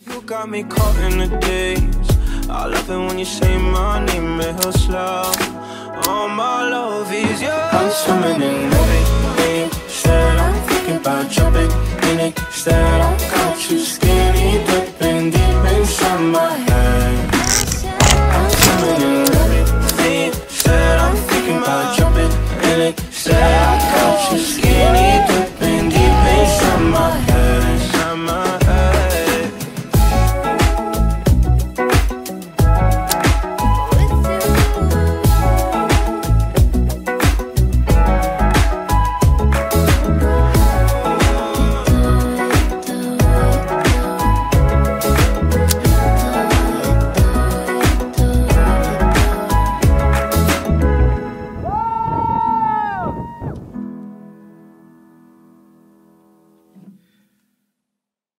You got me caught in the days. I love it when you say my name, it hurts loud. All my love is yours. I'm swimming in everything Said I'm thinking about jumping in it. Said I'm got you skinny dipping deep inside my head. I'm swimming in everything Said I'm thinking about jumping in it. Said I got you skinny.